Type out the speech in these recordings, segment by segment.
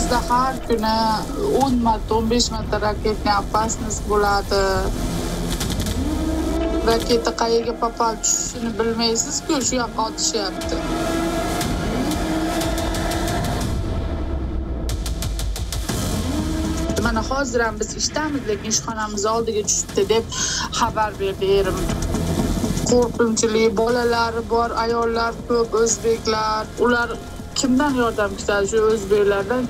bizda har kuni o'n marta o'n besh marta raketniy опасность bo'ladi. Raketa qayerga попал tushishini bilmaysizku shu yoqqa otishyapti. Mana hozir ham biz ishdamiz lekin ishxonamiz oldiga tushibdi deb xabar berdi erim. Qo'rqinchli bolalari bor ayollar ko'p o'zbeklar ular kimdan yordam kutadi shu o'zbeklardan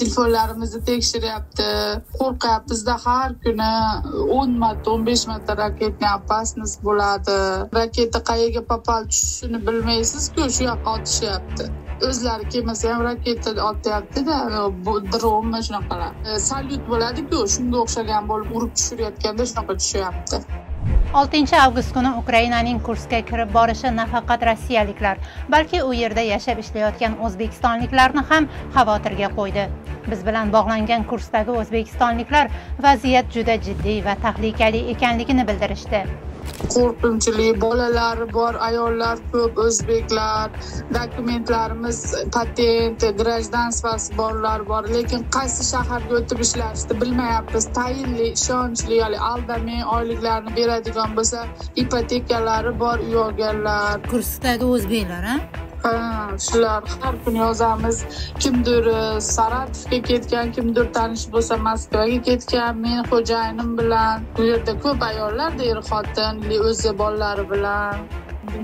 telefonlarimizni tekshiryapti. Qo'rqyapmizda har kuni o'n marta o'n besh marta raketniy опасность bo'ladi. Raketa qayerga попал tushishini bilmaysizku shu yoqqa otishyapti. O'zlari kelmasa ham raketa otyaptida dronmi shunaqalar salyut bo'ladiku shunga o'xshagan bo'lib urib tushirayotganda shunaqa tushyapti. 6 avgust kuni Ukrainaning Kurskga kirib borishi nafaqat rossiyaliklar, balki u yerda yashab ishlayotgan o'zbekistonliklarni ham xavotirga qo'ydi. Biz bilan bog'langan kursdagi o'zbekistonliklar vaziyat juda jiddiy va tahlikali ekanligini bildirishdi. Qo'rqinchli bolalari bor ayollar ko'p o'zbeklar. Dokumentlarimiz patent grajdanstvasi borlar bor. Lekin qaysi shaharga o'tib ishlashni bilmayapmiz. Tayinli ishonchli aldamay oyliklarni beradigan bo'lsa ipotekalari bor uy olganlar. Kursdagi o'zbeklar a shular har kuni yozamiz. Kimdir e, saratovga ketgan kimdir tanish bo'lsa moskvaga ketgan. Men xo'jayinim bilan bu yerda ko'p ayollarda er xotin o'zi bolalari bilan.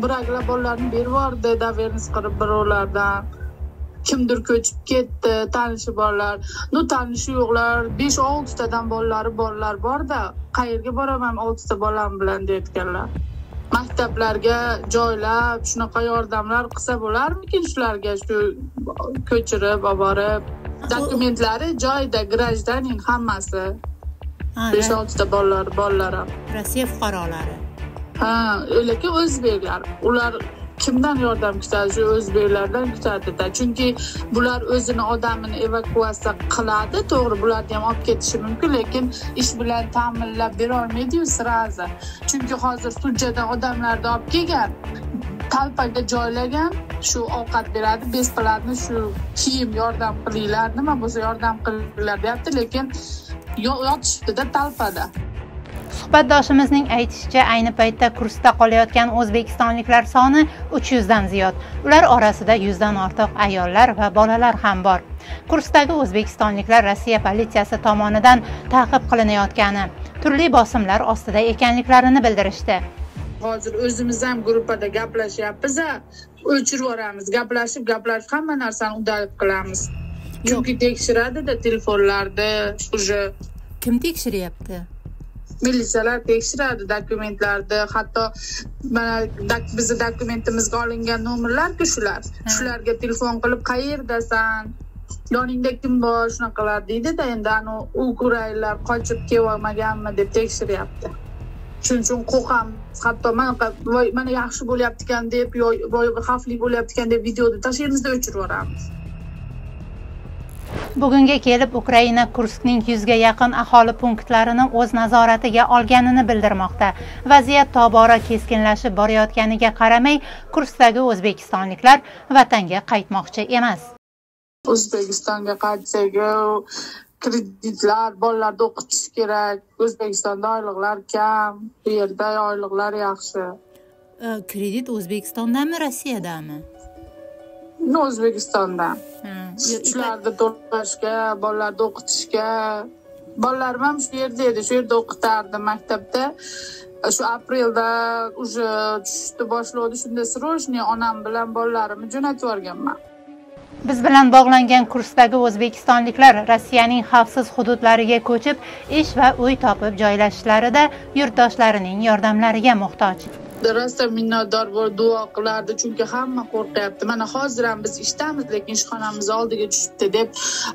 Buraklar bolalarini berib yubordi доверенность qilib birovlardan. Kimdir ko'chib ketdi tanishi borlar ну tanishi yo'qlar besh oltitadan bolalari borlar borda. Qayerga boraman oltita bolam bilan deyayotganlar maktablarga joylab shunaqa yordamlar qilsa bo'larmikin shularga shu ko'chirib olib borib dokumentlari joyida grajdanin hammasi. Besh oltita bolalar bolalar ham. Rossiya fuqarolari. Ha lekin o'zbeklar ular kimdan yordam kutadi shu o'zbeklardan kutadida chunki bular o'zini odamini evakuatsiya qiladi to'g'ri bularni ham olib ketishi mumkin lekin ish bilan ta'minlab berolmaydiyu сразу chunki hozir sudjadan odamlarni olib kelgan talpaga joylagan shu ovqat beradi бесплатно shu kiyim yordam qilinglar nima bo'lsa yordam qilinglar deyapti lekin yotishibdida talpada. Suhbatdoshimizning aytishicha ayni paytda kursda qolayotgan o'zbekistonliklar soni 300 dan ziyod. Ular orasida 100 dan ortiq ayollar va bolalar ham bor. Kursdagi o'zbekistonliklar rossiya politsiyasi tomonidan ta'qib qilinayotgani turli bosimlar ostida ekanliklarini bildirishdi. Hozir o'zimiz ham gruppada gaplashyapmiz o'chirib yuboramiz. Gaplashib gaplashib hamma narsani udalib qilamiz. Chunki tekshiradida telefonlarni уже. Kim tekshiryapti militsiyalar tekshiradi dokumentlarni. Hatto mana bizni dokumentimizga olingan nomerlarku shular. Shularga telefon qilib qayerdasan? Yoningda kim bor? Shunaqalar deydida endi anavi ukrainlar qochib kelolmaganmi deb tekshiryapti. Shuning uchun qo'rqamiz. Hatto mana voy mana yaxshi bo'lyapti ekan deb yo xavfli bo'lyapti ekan deb videoni tashlaymizda o'chirib yuboramiz bugunga kelib ukraina kurskning yuzga yaqin aholi punktlarini o'z nazoratiga olganini bildirmoqda. Vaziyat tobora keskinlashib borayotganiga qaramay kursdagi o'zbekistonliklar vatanga qaytmoqchi emas. O'zbekistonga qaytsak kreditlar bolalarni o'qitish kerak o'zbekistonda oyliqlar kam bu yerda oyliqlar yaxshi. Kredit o'zbekistondami rossiyadami? O'zbekistondan shularni to'lashga bolalarni o'qitishga. Bolalarim ham shu yerda edi shu yerda o'qitardim maktabda. Shu aprelda уже tushishni boshlavdi shunda срочный onam bilan bolalarimni jo'natib yuborganman. Biz bilan bog'langan kursdagi o'zbekistonliklar rossiyaning xavfsiz hududlariga ko'chib ish va uy topib joylashishlarida yurtdoshlarining yordamlariga muhtoj rostdan minnatdor bo'lib duo qilardi chunki hamma qo'rqyapti. Mana hozir ham biz ishdamiz lekin ishxonamiz oldiga tushibdi deb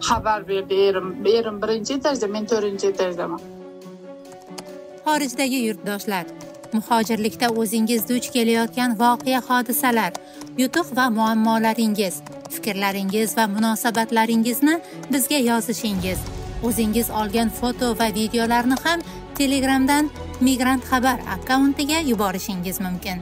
xabar berdi erim. Erim birinchi etajda men to'rtinchi etajdaman. Xorijdagi yurtdoshlar muhojirlikda o'zingiz duch kelayotgan voqea hodisalar yutuq va muammolaringiz fikrlaringiz va munosabatlaringizni bizga yozishingiz. O'zingiz olgan foto va videolarni ham telegramdan migrant xabar akkauntiga yuborishingiz mumkin.